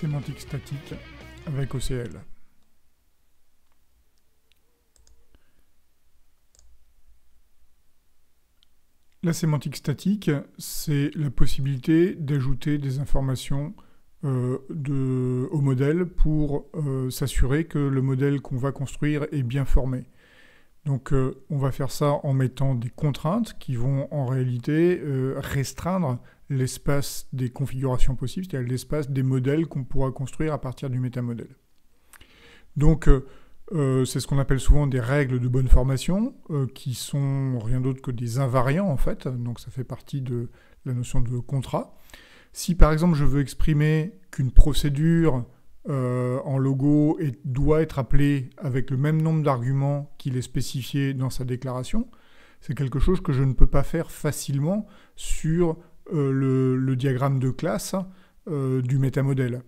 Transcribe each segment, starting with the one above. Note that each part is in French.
sémantique statique avec OCL. La sémantique statique, c'est la possibilité d'ajouter des informations euh, au modèle pour euh, s'assurer que le modèle qu'on va construire est bien formé. Donc euh, on va faire ça en mettant des contraintes qui vont en réalité restreindre l'espace des configurations possibles, c'est-à-dire l'espace des modèles qu'on pourra construire à partir du métamodèle. Donc euh, c'est ce qu'on appelle souvent des règles de bonne formation, euh, qui sont rien d'autre que des invariants en fait, donc ça fait partie de la notion de contrat. Si par exemple je veux exprimer qu'une procédure euh, en logo doit être appelée avec le même nombre d'arguments qu'il est spécifié dans sa déclaration, c'est quelque chose que je ne peux pas faire facilement sur le, diagramme de classe du métamodèle.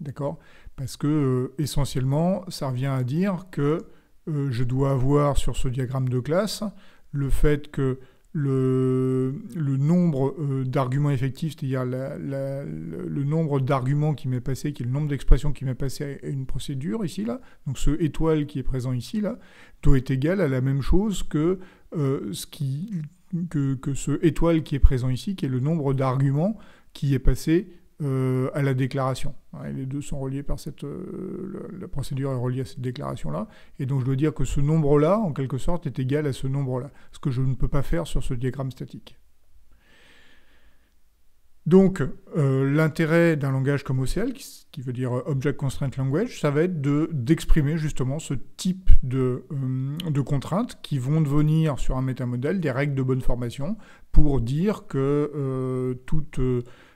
D'accord? Parce que euh, essentiellement, ça revient à dire que euh, je dois avoir sur ce diagramme de classe le fait que le, nombre euh, d'arguments effectifs, c'est-à-dire le nombre d'arguments qui m'est passé, qui est le nombre d'expressions qui m'est passé à une procédure ici, là, donc ce étoile qui est présent ici, là, doit être égal à la même chose que, ce qui, que, ce étoile qui est présent ici, qui est le nombre d'arguments qui est passé euh, à la déclaration. les deux sont reliés par cette... Euh, la procédure est reliée à cette déclaration-là. Et donc je dois dire que ce nombre-là, en quelque sorte, est égal à ce nombre-là. Ce que je ne peux pas faire sur ce diagramme statique. Donc, euh, l'intérêt d'un langage comme OCL, qui, veut dire Object Constraint Language, ça va être d'exprimer justement ce type de, de, contraintes qui vont devenir sur un métamodèle des règles de bonne formation pour dire que toute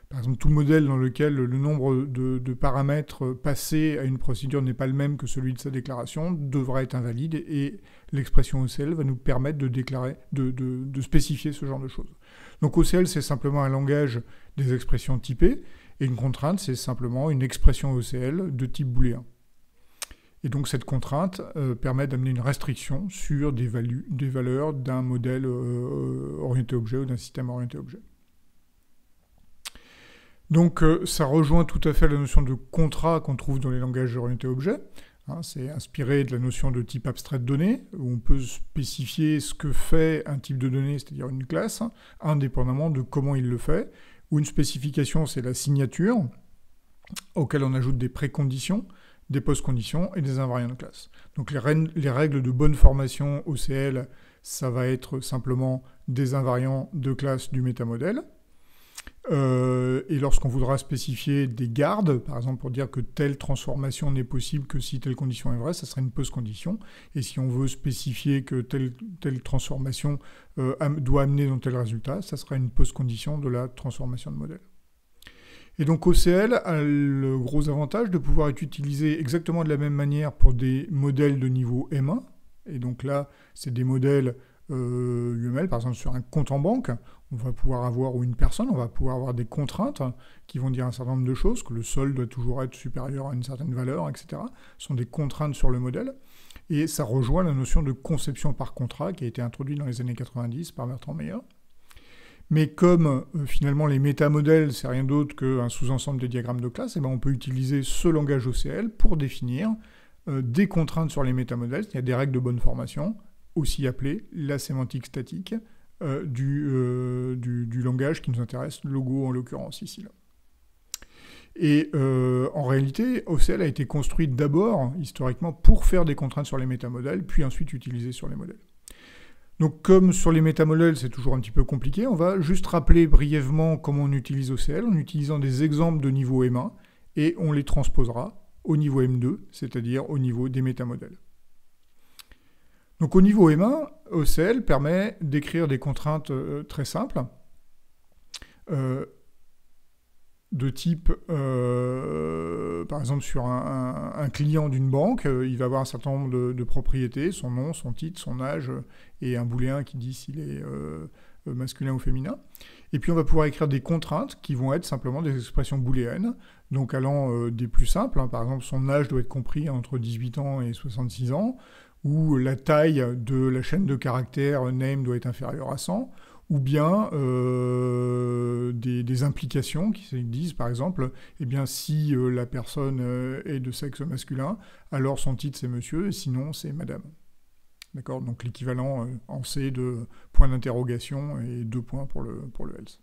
par exemple, tout modèle dans lequel le nombre de, paramètres passés à une procédure n'est pas le même que celui de sa déclaration devra être invalide et l'expression OCL va nous permettre de, déclarer, de, spécifier ce genre de choses. Donc OCL, c'est simplement un langage des expressions typées et une contrainte, c'est simplement une expression OCL de type booléen. Et donc cette contrainte euh, permet d'amener une restriction sur des, valeurs d'un modèle euh, orienté objet ou d'un système orienté objet. Donc euh, ça rejoint tout à fait la notion de contrat qu'on trouve dans les langages orientés objets. Hein, c'est inspiré de la notion de type abstrait de données, où on peut spécifier ce que fait un type de données, c'est-à-dire une classe, indépendamment de comment il le fait. Ou une spécification, c'est la signature, auquel on ajoute des préconditions, des postconditions et des invariants de classe. Donc les, les règles de bonne formation OCL, ça va être simplement des invariants de classe du métamodèle. Euh, et lorsqu'on voudra spécifier des gardes, par exemple pour dire que telle transformation n'est possible que si telle condition est vraie, ça sera une post-condition. Et si on veut spécifier que telle, telle transformation euh, doit amener dans tel résultat, ça sera une post-condition de la transformation de modèle. Et donc OCL a le gros avantage de pouvoir être utilisé exactement de la même manière pour des modèles de niveau M1. Et donc là, c'est des modèles UML, par exemple sur un compte en banque, on va pouvoir avoir, ou une personne, on va pouvoir avoir des contraintes qui vont dire un certain nombre de choses, que le solde doit toujours être supérieur à une certaine valeur, etc. Ce sont des contraintes sur le modèle. Et ça rejoint la notion de conception par contrat qui a été introduite dans les années 90 par Bertrand Meyer. Mais comme euh, finalement les métamodèles, c'est rien d'autre qu'un sous-ensemble des diagrammes de classe, et eh ben on peut utiliser ce langage OCL pour définir euh, des contraintes sur les métamodèles, il y a des règles de bonne formation, aussi appelées la sémantique statique, euh, euh, du, langage qui nous intéresse, logo en l'occurrence ici. Et euh, en réalité, OCL a été construit d'abord, historiquement, pour faire des contraintes sur les métamodèles, puis ensuite utilisé sur les modèles. Donc comme sur les métamodèles, c'est toujours un petit peu compliqué, on va juste rappeler brièvement comment on utilise OCL en utilisant des exemples de niveau M1, et on les transposera au niveau M2, c'est-à-dire au niveau des métamodèles. Donc au niveau M1, OCL permet d'écrire des contraintes euh, très simples, euh, de type, euh, par exemple sur un, client d'une banque, il va avoir un certain nombre de, propriétés, son nom, son titre, son âge, et un booléen qui dit s'il est masculin ou féminin. Et puis on va pouvoir écrire des contraintes qui vont être simplement des expressions booléennes, donc allant des plus simples, hein. par exemple son âge doit être compris entre 18 ans et 66 ans, où la taille de la chaîne de caractères name doit être inférieure à 100, ou bien euh, des, implications qui disent, par exemple, eh bien, si la personne est de sexe masculin, alors son titre c'est monsieur, et sinon c'est madame. D'accord? Donc l'équivalent en C de point d'interrogation et deux points pour le, pour le else.